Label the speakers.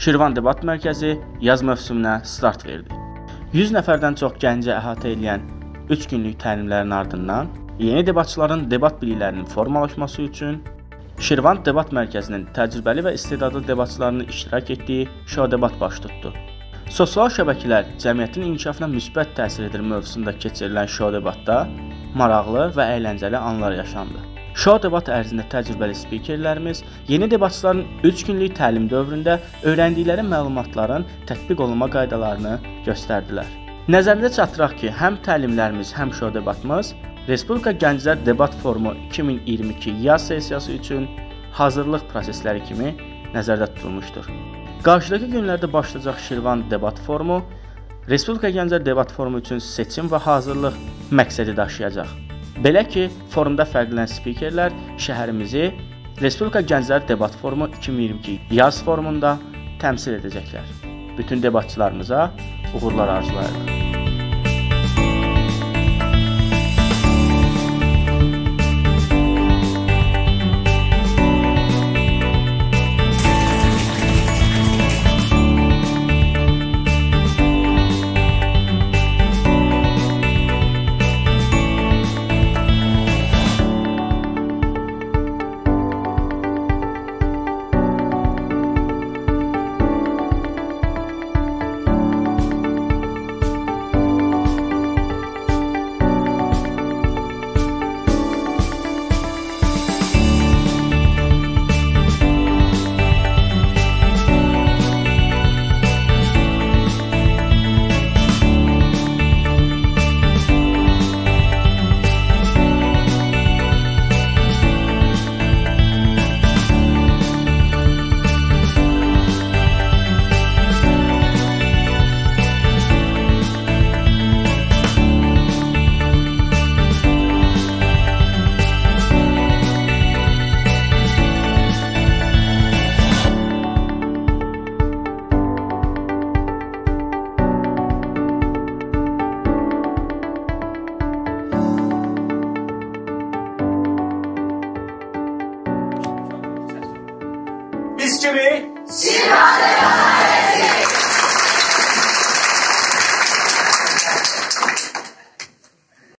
Speaker 1: Şirvan Debat Mərkəzi yaz mövsümünə start verdi. 100 nəfərdən çox gənci əhatə edən 3 günlük təlimlərin ardından yeni debatçıların debat biliklərinin formalaşması üçün Şirvan Debat Mərkəzinin təcrübəli və istedadlı debatçılarının iştirak etdiyi şou debat baş tutdu. Sosial şəbəkələr cəmiyyətin inkişafına müsbət təsir edir mövzusunda keçirilən şou debatda maraqlı və əyləncəli anlar yaşandı. Şou debat ərzində təcrübəli spikerlərimiz yeni debatçıların 3 günlük təlim dövründə öyrəndikləri məlumatların tətbiq olunma qaydalarını göstərdilər. Nəzərinizə çatdıraq ki, həm təlimlərimiz, həm şou debatımız Respublika Gənclər Debat Forumu 2022 yaz sessiyası üçün hazırlıq prosesləri kimi nəzərdə tutulmuşdur. Qarşıdakı günlərdə başlayacaq Şirvan Debat Forumu Respublika Gənclər Debat Forumu üçün seçim və hazırlıq məqsədi daşıyacaq. Belə ki, forumda fərqlənən spikerlər şəhərimizi Respublika Gənclər Debat Forumu 2022 yaz forumunda təmsil edəcəklər. Bütün debatçılarımıza uğurlar し
Speaker 2: てる知